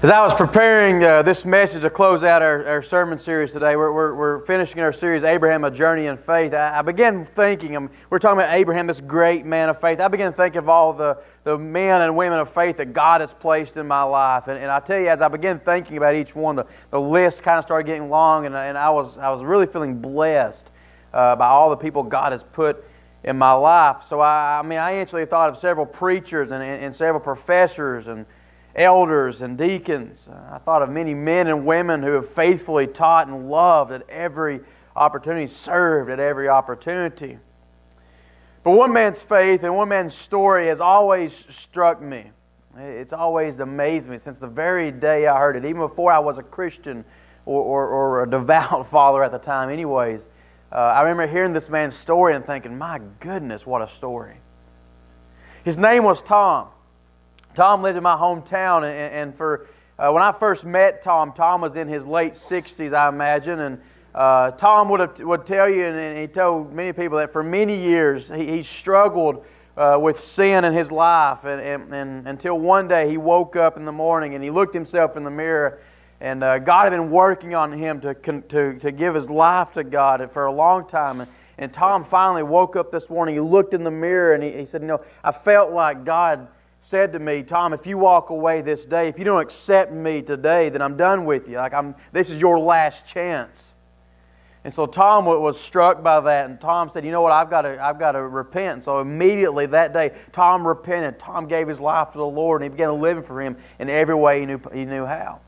As I was preparing uh, this message to close out our, our sermon series today, we're, we're, we're, finishing our series, Abraham, A Journey in Faith. I, I began thinking, um, we're talking about Abraham, this great man of faith. I began thinking of all the, the men and women of faith that God has placed in my life. And, and I tell you, as I began thinking about each one, the, the list kind of started getting long, and, and I, was, I was really feeling blessed uh, by all the people God has put in my life. So, I, I mean, I actually thought of several preachers and, and, and several professors and elders and deacons. Uh, I thought of many men and women who have faithfully taught and loved at every opportunity, served at every opportunity. But one man's faith and one man's story has always struck me. It's always amazed me since the very day I heard it, even before I was a Christian or, or, or a devout follower at the time, anyways. Uh, I remember hearing this man's story and thinking, my goodness, what a story. His name was Tom. Tom lived in my hometown, and, and for uh, when I first met Tom, Tom was in his late 60s, I imagine, and uh, Tom would, have, would tell you, and, and, he told many people that for many years he, he struggled uh, with sin in his life, and, and, and, until one day he woke up in the morning and he looked himself in the mirror, and uh, God had been working on him to, to, to give his life to God for a long time. And, and Tom finally woke up this morning. He looked in the mirror and he, he said, You know, I felt like God said to me, Tom, if you walk away this day, if you don't accept me today, then I'm done with you. Like I'm, this is your last chance. And so Tom was struck by that, and Tom said, "You know what? I've got to, I've got to repent." And so immediately that day, Tom repented. Tom gave his life to the Lord, and he began living for Him in every way he knew, he knew how.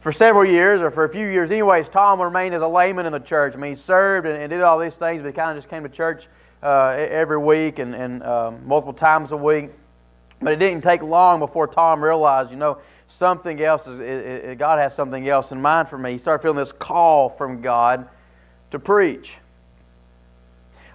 For several years, or for a few years, anyways, Tom remained as a layman in the church. I mean, he served and, and did all these things, but he kind of just came to church uh, every week and, and um, multiple times a week. But it didn't take long before Tom realized, you know, something else is, it, it, God has something else in mind for me. He started feeling this call from God to preach.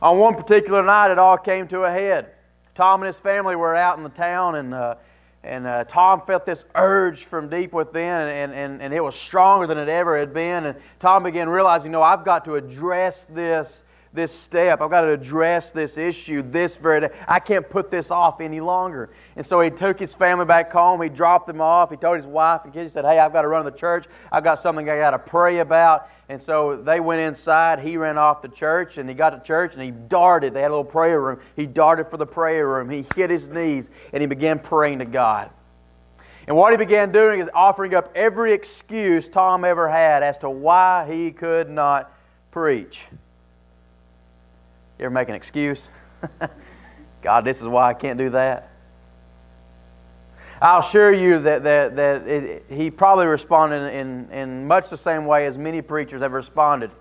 On one particular night, it all came to a head. Tom and his family were out in the town, and, uh, and uh, Tom felt this urge from deep within, and, and, and it was stronger than it ever had been. And Tom began realizing, you know, I've got to address this this step. I've got to address this issue this very day. I can't put this off any longer. And so he took his family back home. He dropped them off. He told his wife and kids, he said, Hey, I've got to run to the church. I've got something I got to pray about. And so they went inside. He ran off to church and he got to church and he darted. They had a little prayer room. He darted for the prayer room. He hit his knees and he began praying to God. And what he began doing is offering up every excuse Tom ever had as to why he could not preach. You ever make an excuse? God, this is why I can't do that. I'll assure you that, that, that it, he probably responded in, in much the same way as many preachers have responded.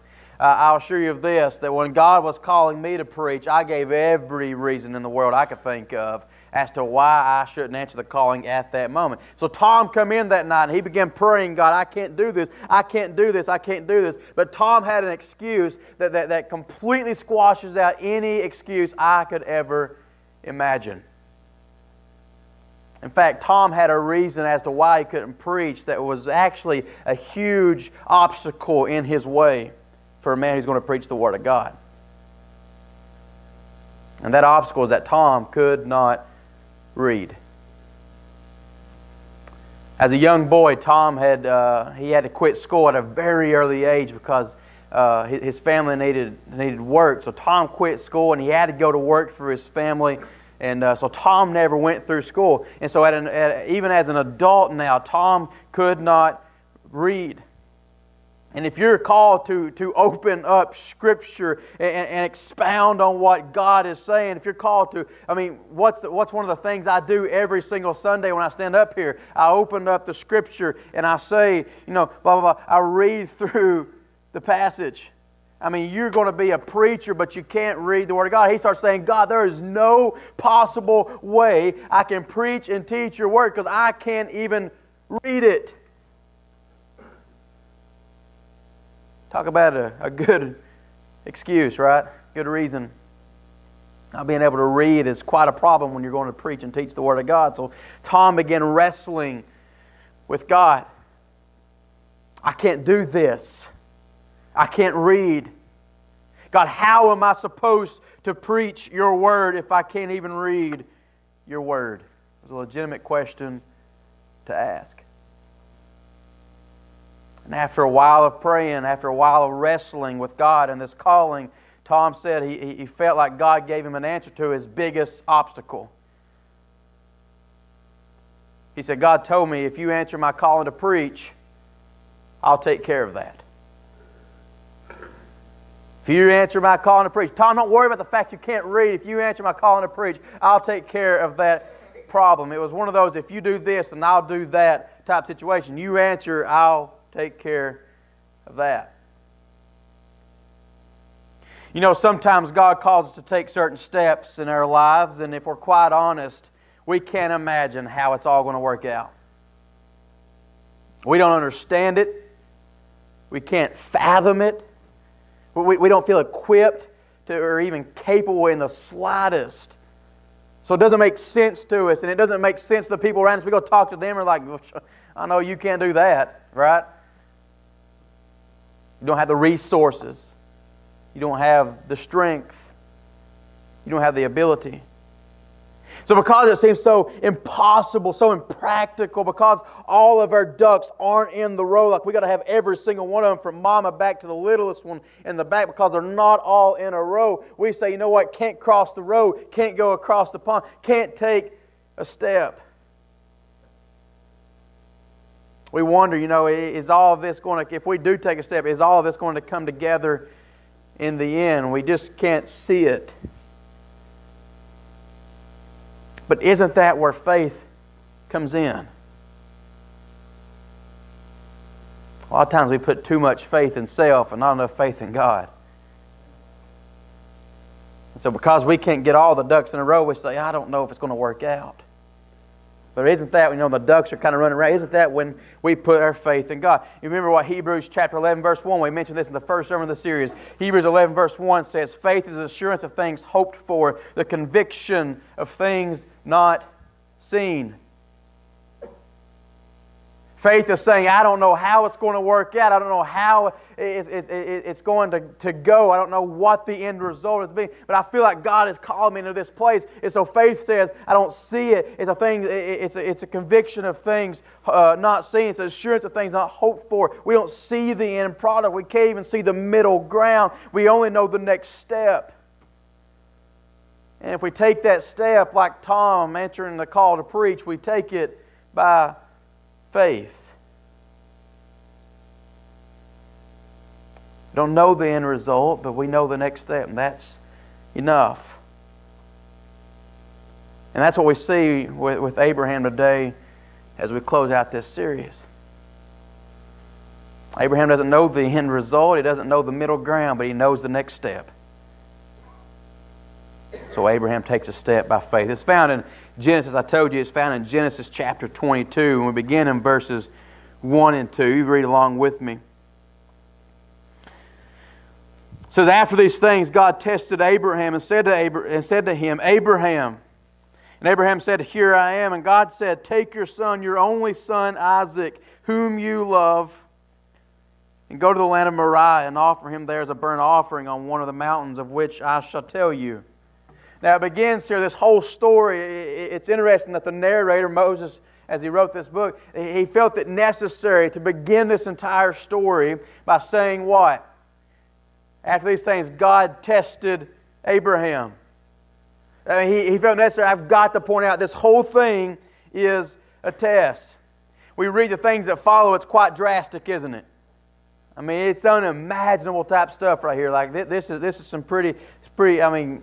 Uh, I'll assure you of this that when God was calling me to preach, I gave every reason in the world I could think of as to why I shouldn't answer the calling at that moment. So Tom come in that night and he began praying, God, I can't do this. I can't do this. I can't do this. But Tom had an excuse that, that, that completely squashes out any excuse I could ever imagine. In fact, Tom had a reason as to why he couldn't preach that was actually a huge obstacle in his way for a man who's going to preach the Word of God. And that obstacle is that Tom could not read. As a young boy, Tom had, uh, he had to quit school at a very early age because uh, his family needed, needed work. So Tom quit school and he had to go to work for his family. And uh, so Tom never went through school. And so, at an, at, even as an adult now, Tom could not read. And if you're called to, to open up Scripture and, and, expound on what God is saying, if you're called to, I mean, what's, the, what's one of the things I do every single Sunday when I stand up here? I open up the Scripture and I say, you know, blah, blah, blah. I read through the passage. I mean, you're going to be a preacher, but you can't read the Word of God. He starts saying, God, there is no possible way I can preach and teach your Word because I can't even read it. Talk about a, a good excuse, right? Good reason. Not being able to read is quite a problem when you're going to preach and teach the Word of God. So Tom began wrestling with God. I can't do this. I can't read. God, how am I supposed to preach your word if I can't even read your word? It was a legitimate question to ask. And after a while of praying, after a while of wrestling with God and this calling, Tom said he, he felt like God gave him an answer to his biggest obstacle. He said, God told me if you answer my calling to preach, I'll take care of that. If you answer my calling to preach, Tom, don't worry about the fact you can't read. If you answer my calling to preach, I'll take care of that problem. It was one of those, if you do this, and I'll do that type situation. You answer, I'll take care of that. You know, sometimes God calls us to take certain steps in our lives, and if we're quite honest, we can't imagine how it's all going to work out. We don't understand it. We can't fathom it. We, we don't feel equipped to, or even capable in the slightest. So it doesn't make sense to us, and it doesn't make sense to the people around us. We go talk to them, and we're like, I know you can't do that, right? You don't have the resources. You don't have the strength. You don't have the ability. So, because it seems so impossible, so impractical, because all of our ducks aren't in the row, like we got to have every single one of them from mama back to the littlest one in the back, because they're not all in a row, we say, you know what, can't cross the road, can't go across the pond, can't take a step. We wonder, you know, is all of this going to, if we do take a step, is all of this going to come together in the end? We just can't see it. But isn't that where faith comes in? A lot of times we put too much faith in self and not enough faith in God. And so, because we can't get all the ducks in a row, we say, I don't know if it's going to work out. But isn't that, you know, the ducks are kind of running around, isn't that when we put our faith in God? You remember what Hebrews chapter 11, verse 1, we mentioned this in the first sermon of the series. Hebrews 11, verse 1 says, Faith is assurance of things hoped for, the conviction of things not seen. Faith is saying, I don't know how it's going to work out. I don't know how it's, going to, to go. I don't know what the end result is being. But I feel like God has called me into this place. And so faith says, I don't see it. It's a thing, it's a, it's a conviction of things uh, not seen. It's an assurance of things not hoped for. We don't see the end product. We can't even see the middle ground. We only know the next step. And if we take that step, like Tom answering the call to preach, we take it by faith. Don't know the end result, but we know the next step, and that's enough. And that's what we see with, with Abraham today as we close out this series. Abraham doesn't know the end result, he doesn't know the middle ground, but he knows the next step. So Abraham takes a step by faith. It's found in Genesis, I told you, it's found in Genesis chapter 22, and we begin in verses 1 and 2. You read along with me. It says, After these things, God tested Abraham and said to, Abraham, and said to him, Abraham. And Abraham said, Here I am. And God said, Take your son, your only son, Isaac, whom you love, and go to the land of Moriah and offer him there as a burnt offering on one of the mountains of which I shall tell you. Now it begins here, this whole story. It's interesting that the narrator, Moses, as he wrote this book, he felt it necessary to begin this entire story by saying what? After these things, God tested Abraham. I mean, he, he felt necessary. I've got to point out this whole thing is a test. We read the things that follow, it's quite drastic, isn't it? I mean, it's unimaginable type stuff right here. Like this is this is some pretty, pretty. I mean,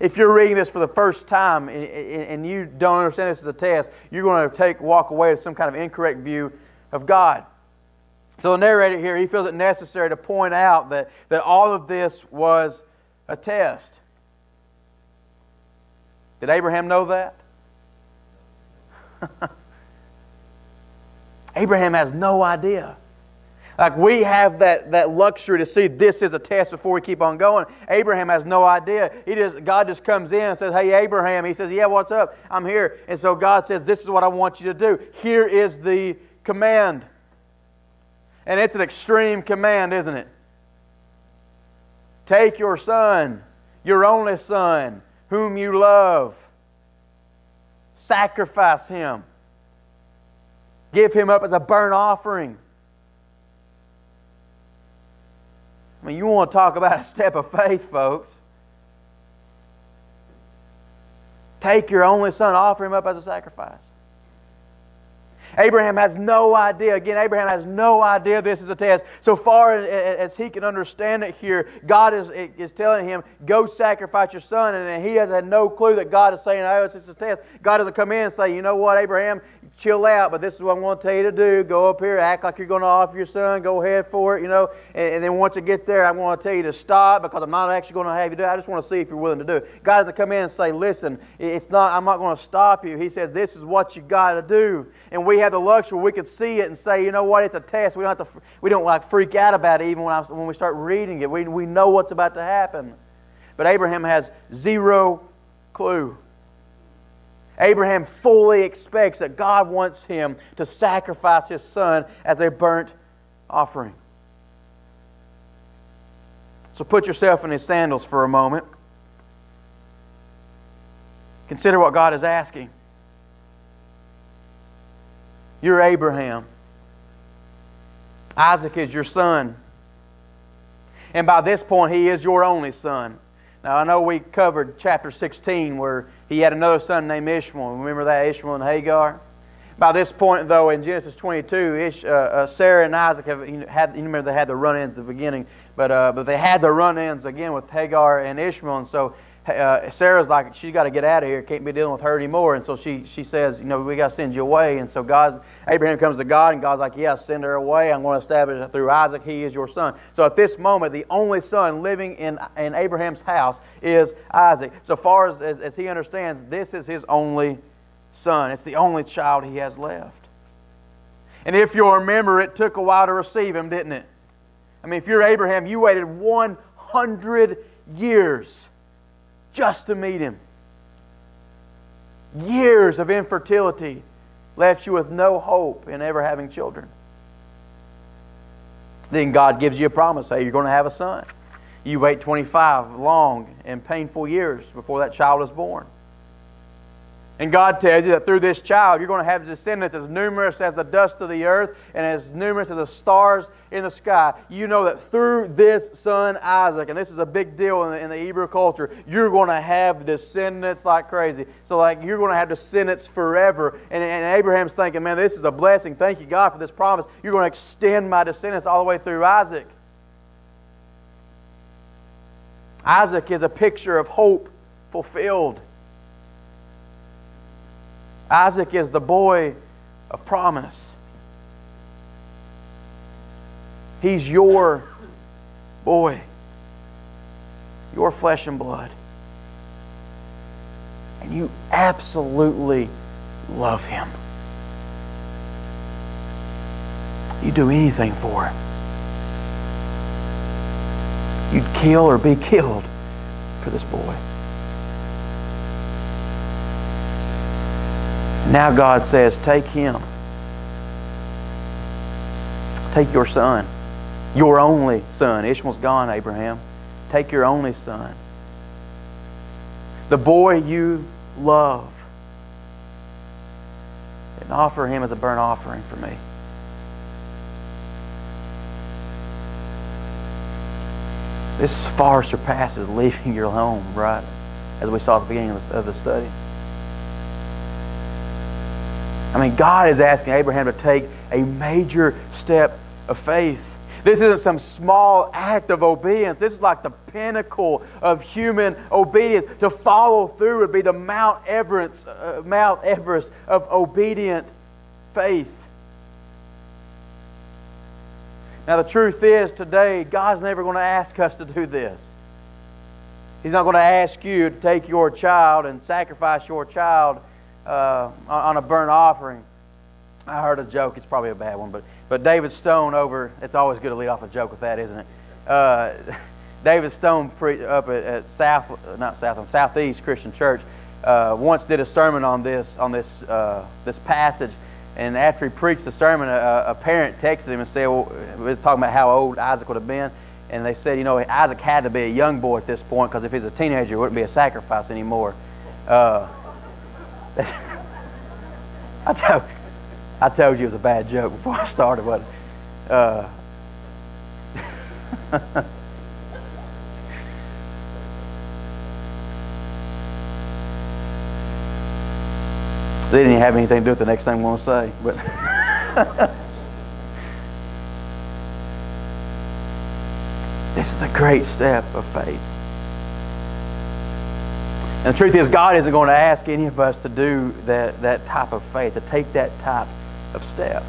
if you're reading this for the first time and you don't understand this as a test, you're going to take walk away with some kind of incorrect view of God. So the narrator here, he feels it necessary to point out that, that all of this was a test. Did Abraham know that? Abraham has no idea. Like we have that, that luxury to see this is a test before we keep on going. Abraham has no idea. He just God just comes in and says, Hey Abraham. He says, Yeah, what's up? I'm here. And so God says, This is what I want you to do. Here is the command. And it's an extreme command, isn't it? Take your son, your only son, whom you love, sacrifice him, give him up as a burnt offering. I mean, you want to talk about a step of faith, folks. Take your only son, offer him up as a sacrifice. Abraham has no idea. Again, Abraham has no idea this is a test. So far as he can understand it here, God is, is telling him, go sacrifice your son. And he has had no clue that God is saying, oh, it's just a test. God doesn't come in and say, you know what, Abraham, chill out, but this is what I'm going to tell you to do. Go up here, act like you're going to offer your son, go ahead for it, you know. And, and then once you get there, I'm going to tell you to stop because I'm not actually going to have you do it. I just want to see if you're willing to do it. God has to come in and say, listen, it's not, I'm not going to stop you. He says, this is what you got to do. And we have the luxury, we could see it and say, you know what, it's a test. We don't have to, we don't like freak out about it even when, I, when we start reading it. We, we know what's about to happen. But Abraham has zero clue. Abraham fully expects that God wants him to sacrifice his son as a burnt offering. So put yourself in his sandals for a moment. Consider what God is asking. You're Abraham. Isaac is your son. And by this point, he is your only son. Now, I know we covered chapter 16 where he had another son named Ishmael. Remember that, Ishmael and Hagar? By this point, though, in Genesis 22, Ish, uh, uh, Sarah and Isaac have had, you remember they had the run ins at the beginning, but, uh, but they had the run ins again with Hagar and Ishmael. And so uh, Sarah's like, she's got to get out of here. Can't be dealing with her anymore. And so she, she says, you know, we got to send you away. And so God, Abraham comes to God, and God's like, yeah, send her away. I'm going to establish it through Isaac. He is your son. So at this moment, the only son living in, in Abraham's house is Isaac. So far as, as, as he understands, this is his only son. It's the only child he has left. And if you'll remember, it took a while to receive him, didn't it? I mean, if you're Abraham, you waited 100 years just to meet him. Years of infertility left you with no hope in ever having children. Then God gives you a promise hey, you're going to have a son. You wait 25 long and painful years before that child is born. And God tells you that through this child, you're going to have descendants as numerous as the dust of the earth and as numerous as the stars in the sky. You know that through this son, Isaac, and this is a big deal in the, in the Hebrew culture, you're going to have descendants like crazy. So, like, you're going to have descendants forever. And, and Abraham's thinking, man, this is a blessing. Thank you, God, for this promise. You're going to extend my descendants all the way through Isaac. Isaac is a picture of hope fulfilled. Isaac is the boy of promise. He's your boy, your flesh and blood. And you absolutely love him. You'd do anything for him. You'd kill or be killed for this boy. Now God says, Take him. Take your son, your only son. Ishmael's gone, Abraham. Take your only son. The boy you love. And offer him as a burnt offering for me. This far surpasses leaving your home, right? As we saw at the beginning of the study. I mean, God is asking Abraham to take a major step of faith. This isn't some small act of obedience. This is like the pinnacle of human obedience. To follow through would be the Mount Everest, uh, Mount Everest of obedient faith. Now, the truth is, today, God's never going to ask us to do this. He's not going to ask you to take your child and sacrifice your child uh, on a burnt offering. I heard a joke. It's probably a bad one, but but David Stone over. It's always good to lead off a joke with that, isn't it? Uh, David Stone pre- up at, at, South, not South, on Southeast Christian Church, uh, once did a sermon on this on this uh, this passage, and after he preached the sermon, a, a parent texted him and said, well, "Was talking about how old Isaac would have been." And they said, you know, Isaac had to be a young boy at this point because if he's a teenager, it wouldn't be a sacrifice anymore. Uh, I told, I told you it was a bad joke before I started, but uh, they didn't have anything to do with the next thing I'm going to say, but. This is a great step of faith. And the truth is, God isn't going to ask any of us to do that, that type of faith, to take that type of step.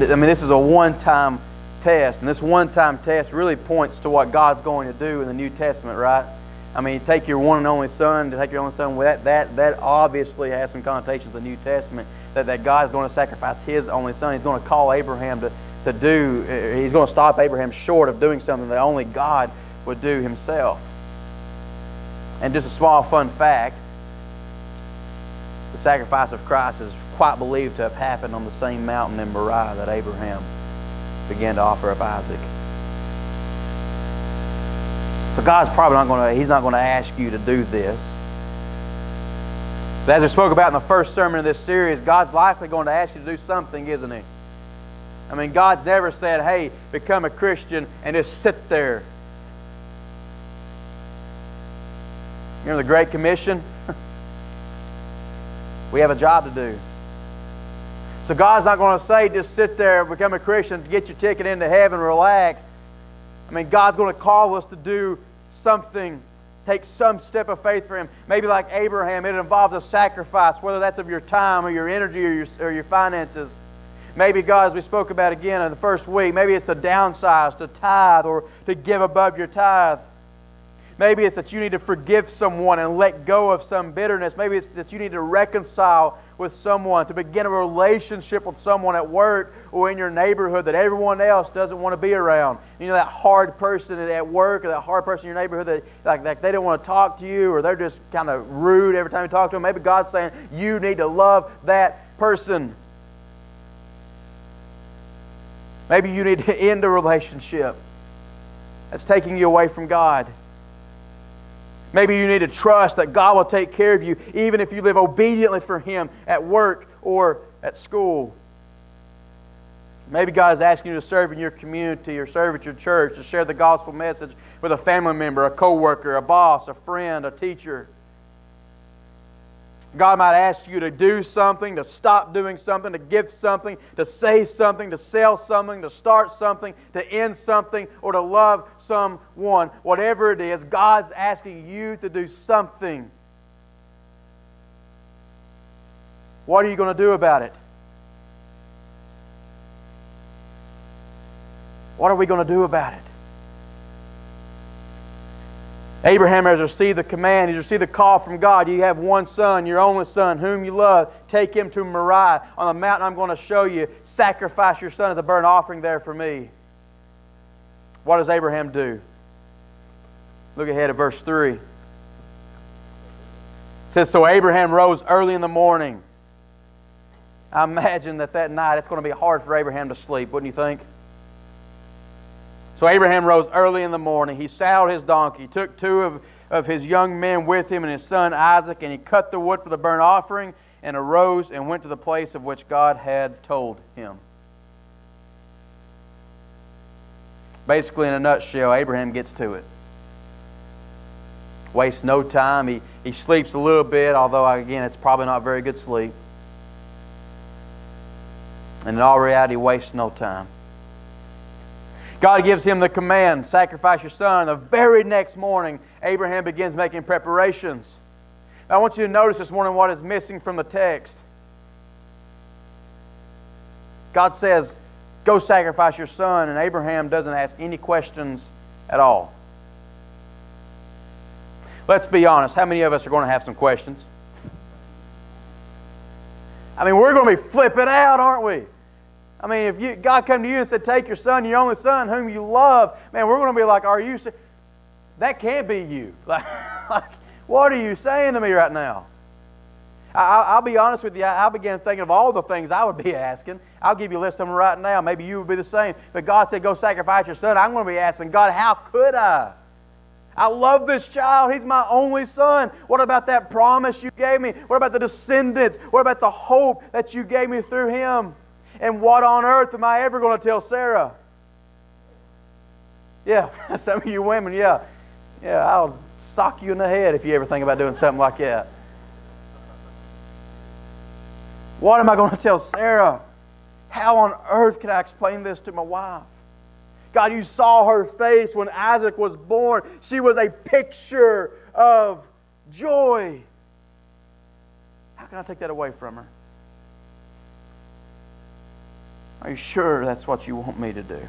I mean, this is a one time test, and this one time test really points to what God's going to do in the New Testament, right? I mean, take your one and only son, to take your only son, well, that, that, that obviously has some connotations of the New Testament, that, that God is going to sacrifice his only son. He's going to call Abraham to, to do, eh, he's going to stop Abraham short of doing something that only God would do himself. And just a small fun fact the sacrifice of Christ is quite believed to have happened on the same mountain in Moriah that Abraham began to offer up Isaac. So God's probably not going to, He's not going to ask you to do this. But as we spoke about in the first sermon of this series, God's likely going to ask you to do something, isn't He? I mean, God's never said, hey, become a Christian and just sit there Remember the Great Commission? we have a job to do. So God's not going to say, just sit there, become a Christian, get your ticket into heaven, relax. I mean, God's going to call us to do something, take some step of faith for Him. Maybe like Abraham, it involves a sacrifice, whether that's of your time or your energy or your, or your finances. Maybe, God, as we spoke about again in the first week, maybe it's to downsize, to tithe, or to give above your tithe. Maybe it's that you need to forgive someone and let go of some bitterness. Maybe it's that you need to reconcile with someone, to begin a relationship with someone at work or in your neighborhood that everyone else doesn't want to be around. You know, that hard person at work or that hard person in your neighborhood that like, like they don't want to talk to you or they're just kind of rude every time you talk to them. Maybe God's saying you need to love that person. Maybe you need to end a relationship that's taking you away from God. Maybe you need to trust that God will take care of you even if you live obediently for Him at work or at school. Maybe God is asking you to serve in your community or serve at your church, to share the gospel message with a family member, a coworker, a boss, a friend, a teacher. God might ask you to do something, to stop doing something, to give something, to say something, to sell something, to start something, to end something, or to love someone. Whatever it is, God's asking you to do something. What are you going to do about it? What are we going to do about it? Abraham has received the command, he's received the call from God. You have one son, your only son, whom you love. Take him to Moriah on the mountain I'm going to show you. Sacrifice your son as a burnt offering there for me. What does Abraham do? Look ahead at verse 3. It says, So Abraham rose early in the morning. I imagine that that night it's going to be hard for Abraham to sleep, wouldn't you think? So Abraham rose early in the morning. He saddled his donkey, took two of, of his young men with him and his son Isaac, and he cut the wood for the burnt offering and arose and went to the place of which God had told him. Basically, in a nutshell, Abraham gets to it. Wastes no time. He, he sleeps a little bit, although, again, it's probably not very good sleep. And in all reality, wastes no time. God gives him the command sacrifice your son. The very next morning, Abraham begins making preparations. I want you to notice this morning what is missing from the text. God says, Go sacrifice your son, and Abraham doesn't ask any questions at all. Let's be honest. How many of us are going to have some questions? I mean, we're going to be flipping out, aren't we? I mean, if you, God come to you and said, Take your son, your only son, whom you love, man, we're going to be like, Are you. That can't be you. Like, like, what are you saying to me right now? I, will be honest with you. I, I began thinking of all the things I would be asking. I'll give you a list of them right now. Maybe you would be the same. But God said, Go sacrifice your son. I'm going to be asking, God, how could I? I love this child. He's my only son. What about that promise you gave me? What about the descendants? What about the hope that you gave me through him? And what on earth am I ever going to tell Sarah? Yeah, some of you women, yeah. Yeah, I'll sock you in the head if you ever think about doing something like that. What am I going to tell Sarah? How on earth can I explain this to my wife? God, you saw her face when Isaac was born. She was a picture of joy. How can I take that away from her? Are you sure that's what you want me to do?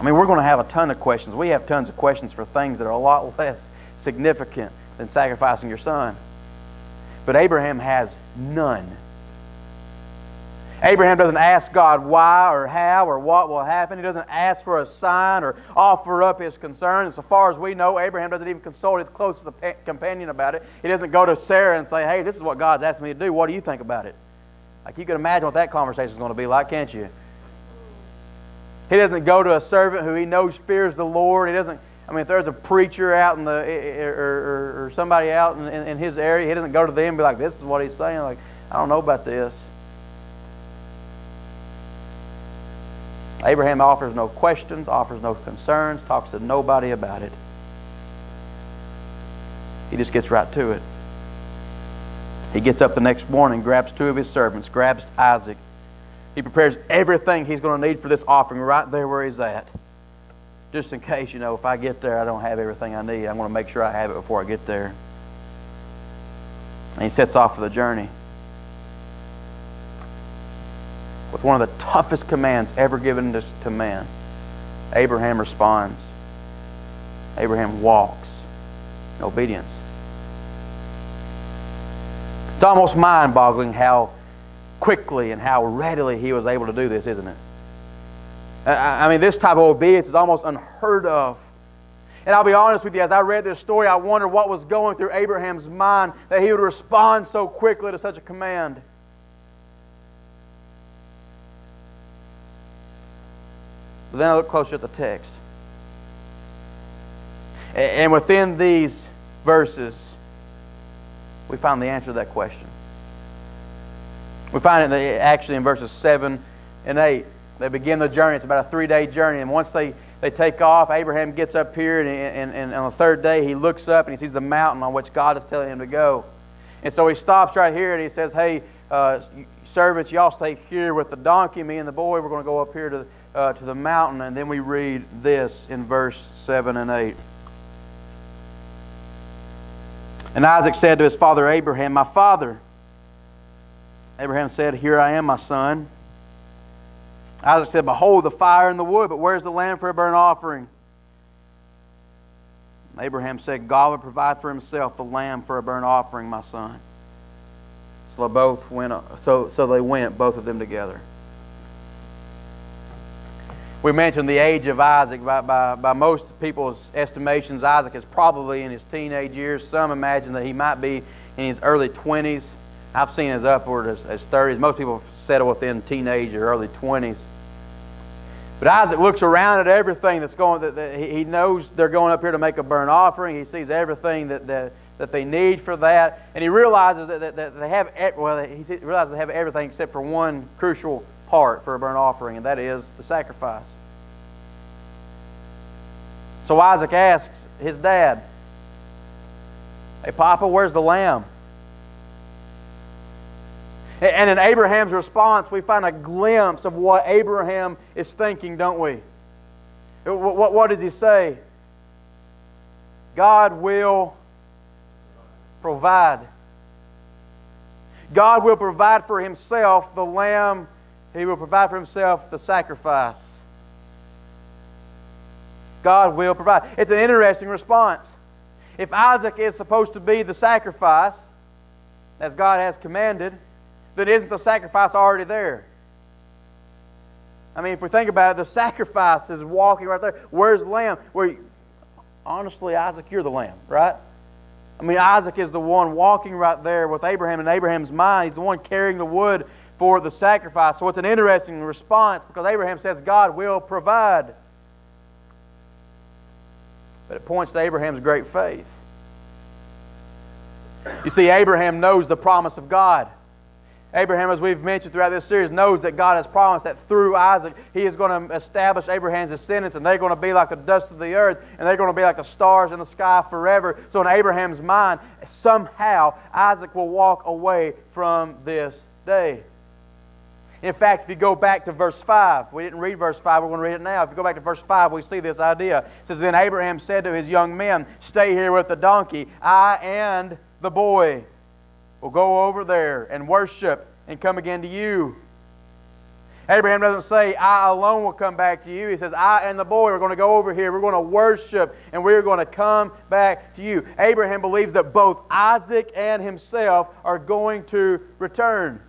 I mean, we're going to have a ton of questions. We have tons of questions for things that are a lot less significant than sacrificing your son. But Abraham has none. Abraham doesn't ask God why or how or what will happen. He doesn't ask for a sign or offer up his concern. And so far as we know, Abraham doesn't even consult his closest companion about it. He doesn't go to Sarah and say, hey, this is what God's asked me to do. What do you think about it? Like you can imagine what that conversation is going to be like, can't you? He doesn't go to a servant who he knows fears the Lord. He doesn't I mean, if there's a preacher out in the, or, or, or somebody out in, in, his area, he doesn't go to them and be like, this is what he's saying. Like, I don't know about this. Abraham offers no questions, offers no concerns, talks to nobody about it. He just gets right to it. He gets up the next morning, grabs two of his servants, grabs Isaac. He prepares everything he's going to need for this offering right there where he's at just in case, you know, if I get there, I don't have everything I need. I'm going to make sure I have it before I get there. And he sets off for the journey. With one of the toughest commands ever given to, to man, Abraham responds. Abraham walks in obedience. It's almost mind boggling how quickly and how readily he was able to do this, isn't it? I mean, this type of obedience is almost unheard of. And I'll be honest with you, as I read this story, I wonder what was going through Abraham's mind that he would respond so quickly to such a command. But then I look closer at the text. And within these verses, we find the answer to that question. We find it actually in verses 7 and 8. They begin the journey. It's about a three day journey. And once they, they take off, Abraham gets up here, and, and, and on the third day, he looks up and he sees the mountain on which God is telling him to go. And so he stops right here and he says, Hey, uh, servants, y'all stay here with the donkey. Me and the boy, we're going to go up here to, uh, to the mountain. And then we read this in verse 7 and 8. And Isaac said to his father Abraham, My father. Abraham said, Here I am, my son. Isaac said, Behold the fire and the wood, but where's the lamb for a burnt offering? Abraham said, God will provide for himself the lamb for a burnt offering, my son. So both went so, so they went, both of them together. We mentioned the age of Isaac. By, by, by most people's estimations, Isaac is probably in his teenage years. Some imagine that he might be in his early 20s. I've seen as upward as, as 30s. Most people settle within teenage or early 20s. But Isaac looks around at everything that's going, that, that he knows they're going up here to make a burnt offering. He sees everything that, that, that they need for that. And he realizes that, that, that they have, well, he realizes they have everything except for one crucial part for a burnt offering, and that is the sacrifice. So Isaac asks his dad, Hey, Papa, where's the lamb? And in Abraham's response, we find a glimpse of what Abraham is thinking, don't we? What, what does he say? God will provide. God will provide for himself the lamb, he will provide for himself the sacrifice. God will provide. It's an interesting response. If Isaac is supposed to be the sacrifice, as God has commanded, then isn't the sacrifice already there? I mean, if we think about it, the sacrifice is walking right there. Where's the lamb? Where, honestly, Isaac, you're the lamb, right? I mean, Isaac is the one walking right there with Abraham in Abraham's mind. He's the one carrying the wood for the sacrifice. So it's an interesting response because Abraham says God will provide. But it points to Abraham's great faith. You see, Abraham knows the promise of God. Abraham, as we've mentioned throughout this series, knows that God has promised that through Isaac, he is going to establish Abraham's descendants, and they're going to be like the dust of the earth, and they're going to be like the stars in the sky forever. So, in Abraham's mind, somehow Isaac will walk away from this day. In fact, if you go back to verse 5, we didn't read verse 5, we're going to read it now. If you go back to verse 5, we see this idea. It says, Then Abraham said to his young men, Stay here with the donkey, I and the boy will go over there and worship and come again to you. Abraham doesn't say, I alone will come back to you. He says, I and the boy are going to go over here. We're going to worship and we're going to come back to you. Abraham believes that both Isaac and himself are going to return.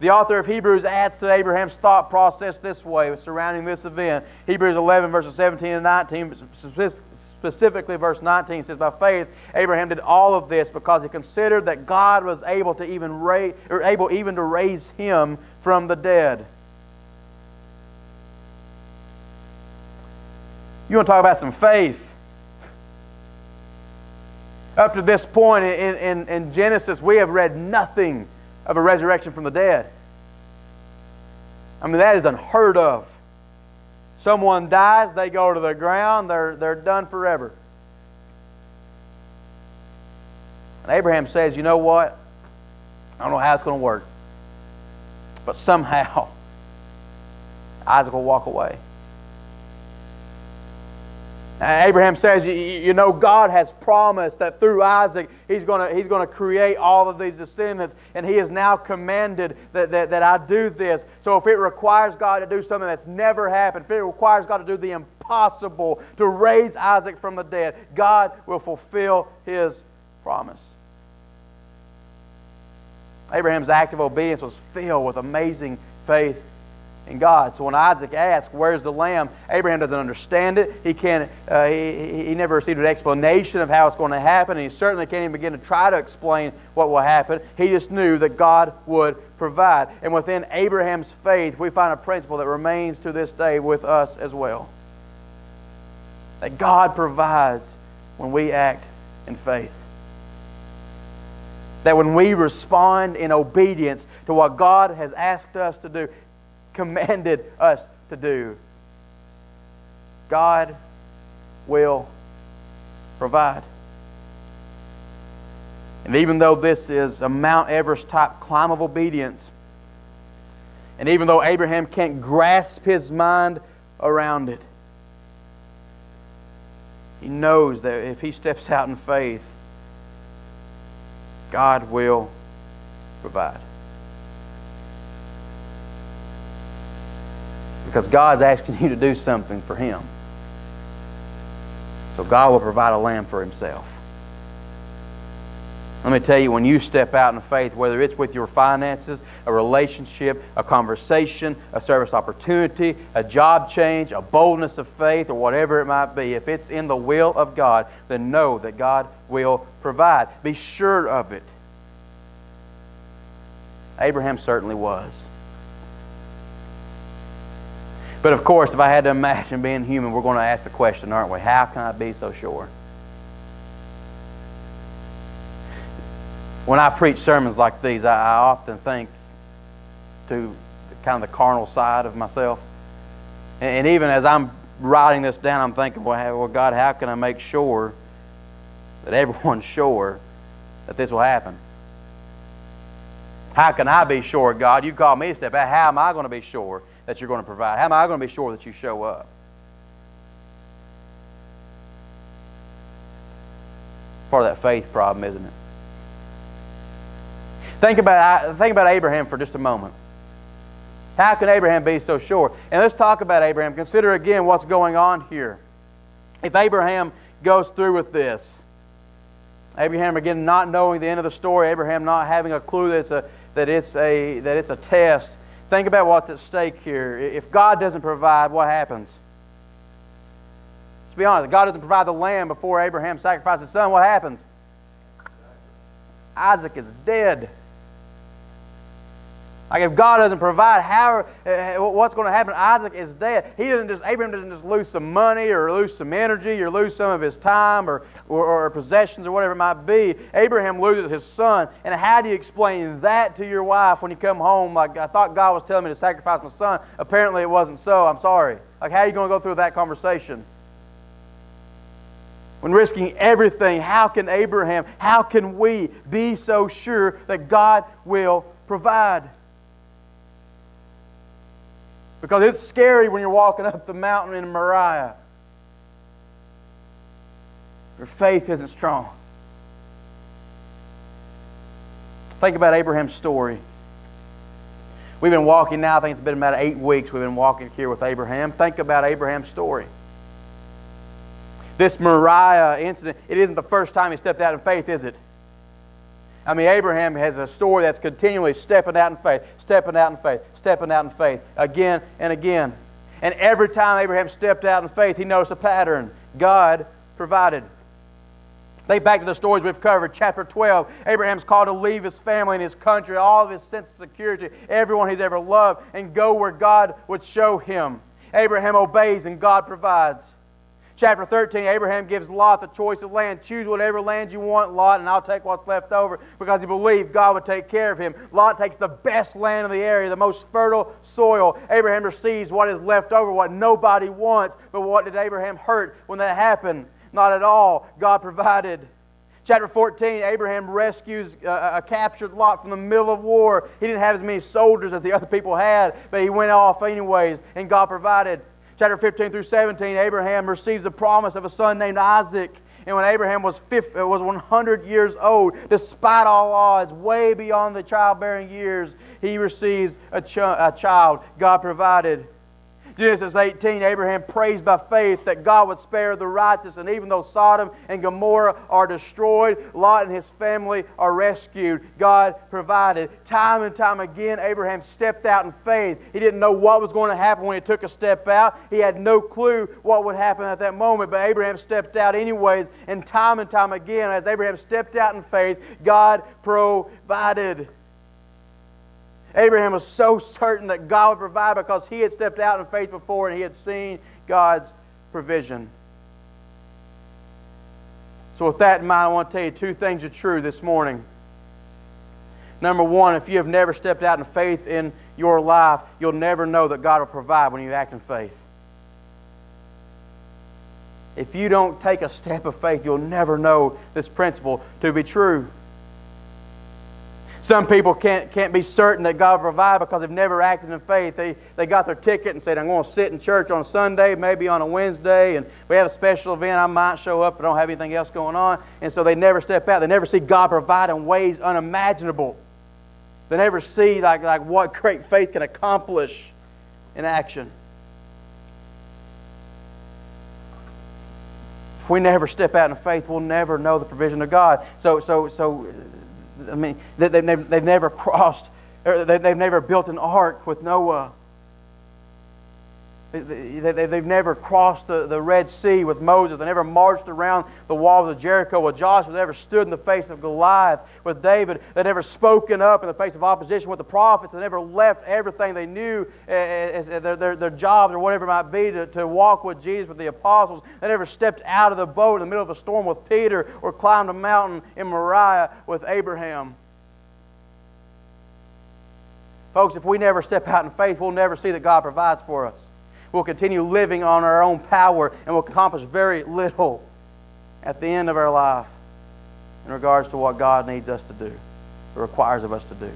The author of Hebrews adds to Abraham's thought process this way surrounding this event. Hebrews 11, verses 17 and 19, specifically verse 19, says, By faith, Abraham did all of this because he considered that God was able to even raise, or able even to raise him from the dead. You want to talk about some faith? Up to this point in, in, in Genesis, we have read nothing of a resurrection from the dead. I mean, that is unheard of. Someone dies, they go to the ground, they're, they're done forever. And Abraham says, You know what? I don't know how it's going to work. But somehow, Isaac will walk away. Uh, Abraham says, you know, God has promised that through Isaac, he's going to, he's to create all of these descendants, and he has now commanded that, that, that I do this. So if it requires God to do something that's never happened, if it requires God to do the impossible, to raise Isaac from the dead, God will fulfill his promise. Abraham's act of obedience was filled with amazing faith in God. So when Isaac asks, Where's the lamb? Abraham doesn't understand it. He, can't, uh, he, he never received an explanation of how it's going to happen, and he certainly can't even begin to try to explain what will happen. He just knew that God would provide. And within Abraham's faith, we find a principle that remains to this day with us as well that God provides when we act in faith that when we respond in obedience to what God has asked us to do, commanded us to do. God will provide. And even though this is a Mount Everest type climb of obedience, and even though Abraham can't grasp his mind around it, he knows that if he steps out in faith, God will provide. Because God's asking you to do something for Him. So God will provide a lamb for Himself. Let me tell you, when you step out in faith, whether it's with your finances, a relationship, a conversation, a service opportunity, a job change, a boldness of faith, or whatever it might be, if it's in the will of God, then know that God will provide. Be sure of it. Abraham certainly was. But of course, if I had to imagine being human, we're going to ask the question, aren't we? How can I be so sure? When I preach sermons like these, I, I often think to kind of the carnal side of myself. And, and even as I'm writing this down, I'm thinking, well, well, God, how can I make sure that everyone's sure that this will happen? How can I be sure, God? You call me to step. How am I going to be sure that you're going to provide? How am I going to be sure that you show up? Part of that faith problem, isn't it? Think about, think about Abraham for just a moment. How can Abraham be so sure? And let's talk about Abraham. Consider again what's going on here. If Abraham goes through with this, Abraham again not knowing the end of the story, Abraham not having a clue that it's a, that it's a, that it's a test, Think about what's at stake here. If God doesn't provide, what happens? Let's be honest. If God doesn't provide the lamb before Abraham sacrificed his son, what happens? Isaac is dead. Like if God doesn't provide, how uh, what's going to happen? Isaac is dead. He doesn't just Abraham doesn't just lose some money or lose some energy or lose some of his time or, or, or possessions or whatever it might be. Abraham loses his son. And how do you explain that to your wife when you come home? Like I thought God was telling me to sacrifice my son. Apparently it wasn't so. I'm sorry. Like how are you going to go through that conversation? When risking everything, how can Abraham, how can we be so sure that God will provide? Because it's scary when you're walking up the mountain in Moriah. Your faith isn't strong. Think about Abraham's story. We've been walking now, I think it's been about eight weeks we've been walking here with Abraham. Think about Abraham's story. This Moriah incident, it isn't the first time he stepped out in faith, is it? I mean, Abraham has a story that's continually stepping out in faith, stepping out in faith, stepping out in faith, again and again. And every time Abraham stepped out in faith, he noticed a pattern. God provided. Think back to the stories we've covered. Chapter 12, Abraham's called to leave his family and his country, all of his sense of security, everyone he's ever loved, and go where God would show him. Abraham obeys and God provides. Chapter 13, Abraham gives Lot the choice of land. Choose whatever land you want, Lot, and I'll take what's left over because he believed God would take care of him. Lot takes the best land in the area, the most fertile soil. Abraham receives what is left over, what nobody wants. But what did Abraham hurt when that happened? Not at all. God provided. Chapter 14, Abraham rescues a, a, captured Lot from the middle of war. He didn't have as many soldiers as the other people had, but he went off anyways, and God provided chapter 15 through 17, Abraham receives the promise of a son named Isaac. And when Abraham was, 50, uh, was 100 years old, despite all odds, way beyond the childbearing years, he receives a, ch- a child God provided. Genesis 18, Abraham prays by faith that God would spare the righteous, and even though Sodom and Gomorrah are destroyed, Lot and his family are rescued. God provided. Time and time again, Abraham stepped out in faith. He didn't know what was going to happen when he took a step out. He had no clue what would happen at that moment, but Abraham stepped out anyways. And time and time again, as Abraham stepped out in faith, God provided. Abraham was so certain that God would provide because he had stepped out in faith before and he had seen God's provision. So, with that in mind, I want to tell you two things are true this morning. Number one, if you have never stepped out in faith in your life, you'll never know that God will provide when you act in faith. If you don't take a step of faith, you'll never know this principle to be true. Some people can't, can't be certain that God will provide because they've never acted in faith. They, they got their ticket and said, I'm going to sit in church on Sunday, maybe on a Wednesday, and we have a special event. I might show up if I don't have anything else going on. And so they never step out. They never see God provide in ways unimaginable. They never see like, like what great faith can accomplish in action. If we never step out in faith, we'll never know the provision of God. So, so, so I mean, they, they've, never crossed, they've never built an ark with Noah. They've never crossed the, Red Sea with Moses. They never marched around the walls of Jericho with Joshua. They never stood in the face of Goliath with David. They never spoken up in the face of opposition with the prophets. They never left everything they knew, eh, eh, as eh, their, their, their jobs or whatever it might be, to, to walk with Jesus, with the apostles. They never stepped out of the boat in the middle of a storm with Peter or climbed a mountain in Moriah with Abraham. Folks, if we never step out in faith, we'll never see that God provides for us. We'll continue living on our own power and we'll accomplish very little at the end of our life in regards to what God needs us to do, or requires of us to do.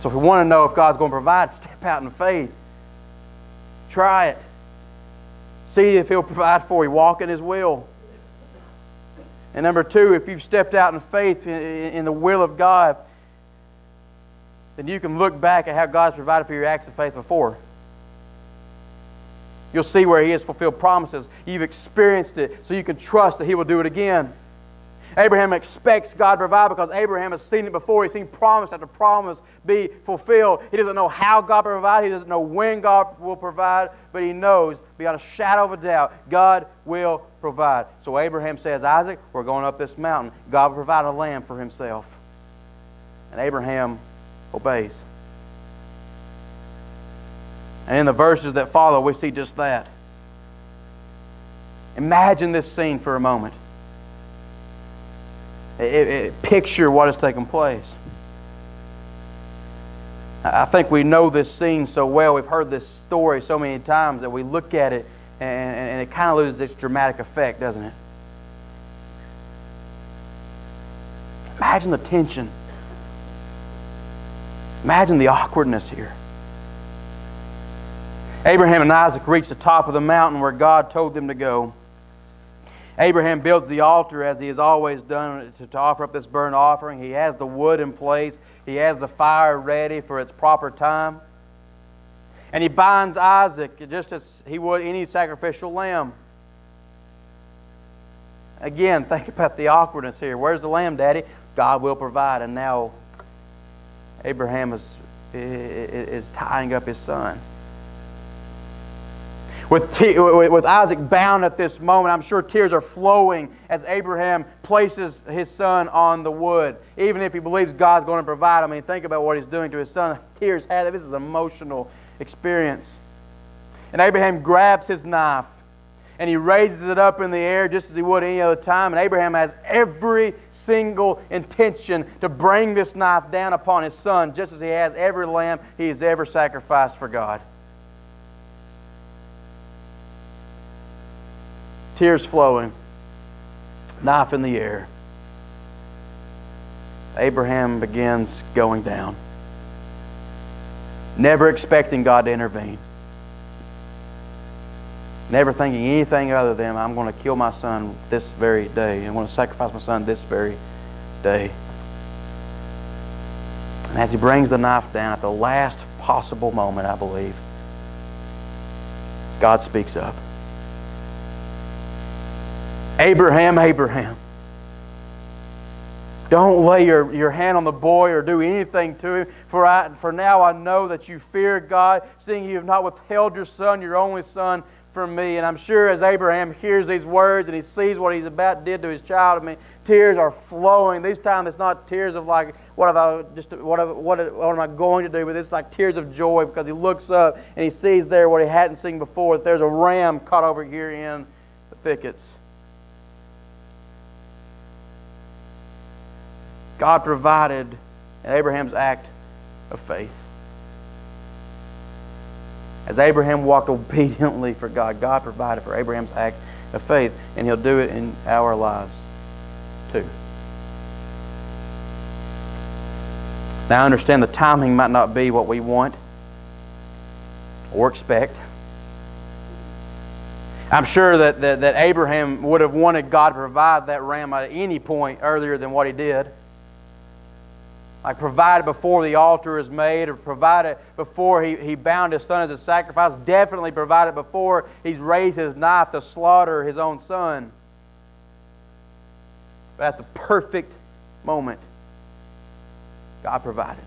So if we want to know if God's going to provide, step out in faith. Try it. See if He'll provide for you. Walk in His will. And number two, if you've stepped out in faith in the will of God, then you can look back at how God's provided for your acts of faith before. You'll see where He has fulfilled promises. You've experienced it, so you can trust that He will do it again. Abraham expects God to provide because Abraham has seen it before. He's seen promise after promise be fulfilled. He doesn't know how God will provide. He doesn't know when God will provide, but he knows beyond a shadow of a doubt God will provide. So Abraham says, Isaac, we're going up this mountain. God will provide a lamb for himself. And Abraham obeys. And in the verses that follow, we see just that. Imagine this scene for a moment. It, it, picture what has taken place. I think we know this scene so well. We've heard this story so many times that we look at it and, and it kind of loses its dramatic effect, doesn't it? Imagine the tension. Imagine the awkwardness here. Abraham and Isaac reach the top of the mountain where God told them to go. Abraham builds the altar as he has always done to, to, offer up this burnt offering. He has the wood in place, he has the fire ready for its proper time. And he binds Isaac just as he would any sacrificial lamb. Again, think about the awkwardness here. Where's the lamb, Daddy? God will provide. And now Abraham is, is tying up his son with, te- with Isaac bound at this moment, I'm sure tears are flowing as Abraham places his son on the wood. Even if he believes God's going to provide, I mean, think about what he's doing to his son. Tears have This is an emotional experience. And Abraham grabs his knife and he raises it up in the air just as he would any other time. And Abraham has every single intention to bring this knife down upon his son, just as he has every lamb he has ever sacrificed for God. Tears flowing, knife in the air. Abraham begins going down, never expecting God to intervene, never thinking anything other than, I'm going to kill my son this very day. I'm going to sacrifice my son this very day. And as he brings the knife down at the last possible moment, I believe, God speaks up. Abraham, Abraham. Don't lay your, your hand on the boy or do anything to him, for, I, for now I know that you fear God, seeing you have not withheld your son, your only son, from me. And I'm sure as Abraham hears these words and he sees what he's about to did to his child, I mean, tears are flowing. These times it's not tears of like, what have I just what, have, what, what am I going to do? But it's like tears of joy because he looks up and he sees there what he hadn't seen before, that there's a ram caught over here in the thickets. God provided in Abraham's act of faith. As Abraham walked obediently for God, God provided for Abraham's act of faith, and He'll do it in our lives too. Now, I understand the timing might not be what we want or expect. I'm sure that, that, that Abraham would have wanted God to provide that ram at any point earlier than what he did like provided before the altar is made or provided before he, he bound his son as a sacrifice, definitely provided before he's raised his knife to slaughter his own son. But at the perfect moment, God provided.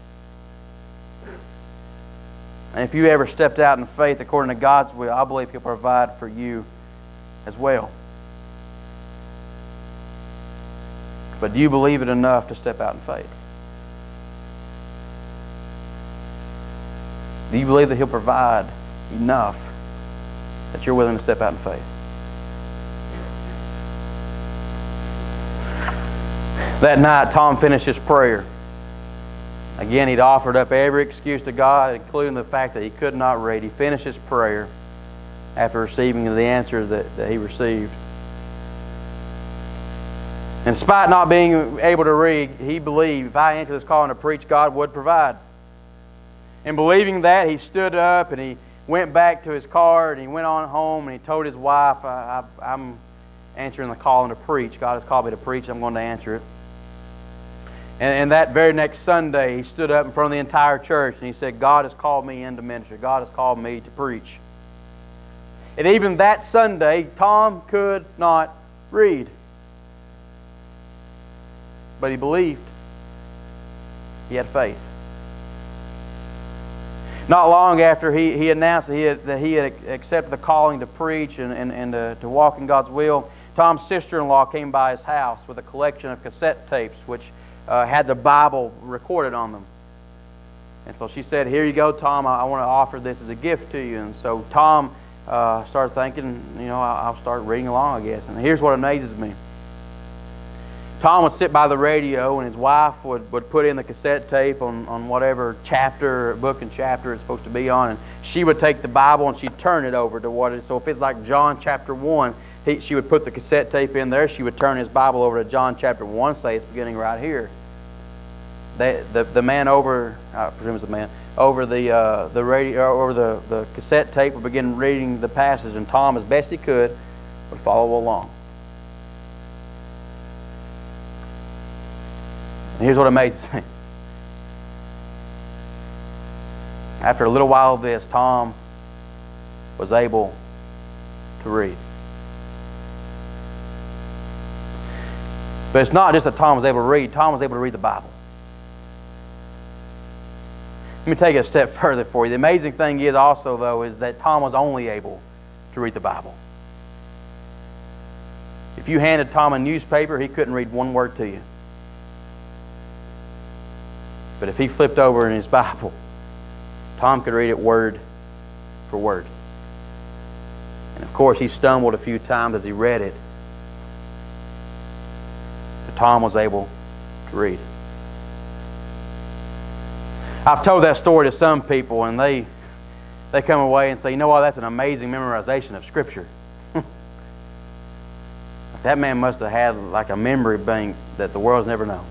And if you ever stepped out in faith according to God's will, I believe He'll provide for you as well. But do you believe it enough to step out in faith? Do you believe that He'll provide enough that you're willing to step out in faith? That night, Tom finished his prayer. Again, he'd offered up every excuse to God, including the fact that he could not read. He finished his prayer after receiving the answer that, that he received. In spite not being able to read, he believed if I answer this calling to preach, God would provide. And believing that, he stood up and he went back to his car and he went on home and he told his wife, I, am answering the call to preach. God has called me to preach. I'm going to answer it. And, and that very next Sunday, he stood up in front of the entire church and he said, God has called me into ministry. God has called me to preach. And even that Sunday, Tom could not read. But he believed. He had faith. Not long after he, he announced that he, had, that he had accepted the calling to preach and, and, and to, to walk in God's will, Tom's sister in law came by his house with a collection of cassette tapes which uh, had the Bible recorded on them. And so she said, Here you go, Tom. I, I want to offer this as a gift to you. And so Tom uh, started thinking, you know, I'll start reading along, I guess. And here's what amazes me. Tom would sit by the radio, and his wife would, would put in the cassette tape on, on whatever chapter, book and chapter it's supposed to be on, and she would take the Bible and she'd turn it over to what it. So if it's like John chapter one, he, she would put the cassette tape in there. She would turn his Bible over to John chapter one, say it's beginning right here. They, the, the man over, I presume it's the man, over the, uh, the radio, over the, the cassette tape would begin reading the passage, and Tom, as best he could, would follow along. And here's what amazes me. After a little while of this, Tom was able to read. But it's not just that Tom was able to read, Tom was able to read the Bible. Let me take it a step further for you. The amazing thing is also, though, is that Tom was only able to read the Bible. If you handed Tom a newspaper, he couldn't read one word to you. But if he flipped over in his Bible, Tom could read it word for word. And of course, he stumbled a few times as he read it. But Tom was able to read. I've told that story to some people, and they, they come away and say, you know what, that's an amazing memorization of Scripture. that man must have had like a memory bank that the world's never known.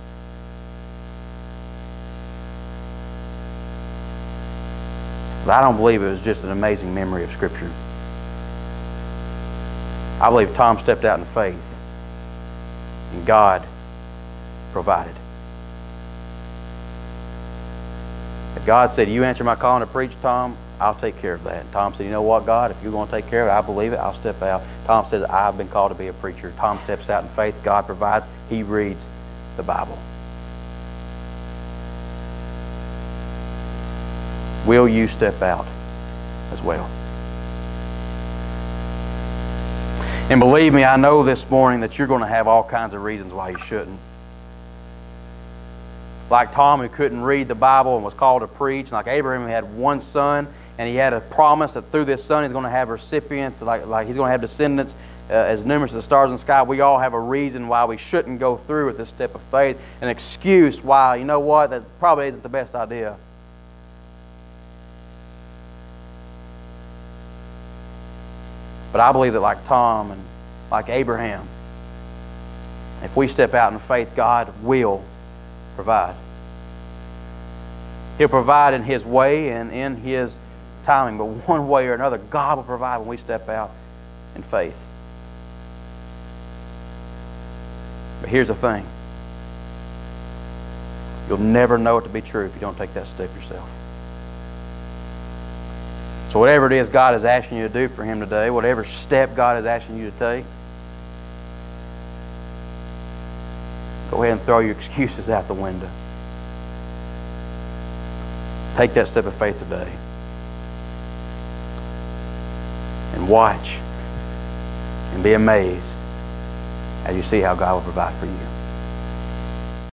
But I don't believe it was just an amazing memory of Scripture. I believe Tom stepped out in faith, and God provided. If God said, You answer my calling to preach, Tom, I'll take care of that. And Tom said, You know what, God, if you're going to take care of it, I believe it, I'll step out. Tom says, I've been called to be a preacher. Tom steps out in faith, God provides, he reads the Bible. Will you step out as well? And believe me, I know this morning that you're going to have all kinds of reasons why you shouldn't like Tom who couldn't read the Bible and was called to preach, like Abraham who had one son and he had a promise that through this son he's going to have recipients, like, like he's going to have descendants uh, as numerous as the stars in the sky. We all have a reason why we shouldn't go through with this step of faith, an excuse why, you know what, that probably isn't the best idea. But I believe that like Tom and like Abraham, if we step out in faith, God will provide. He'll provide in His way and in His timing, but one way or another, God will provide when we step out in faith. But here's the thing you'll never know it to be true if you don't take that step yourself. So, whatever it is God is asking you to do for Him today, whatever step God is asking you to take, go ahead and throw your excuses out the window. Take that step of faith today. And watch and be amazed as you see how God will provide for you.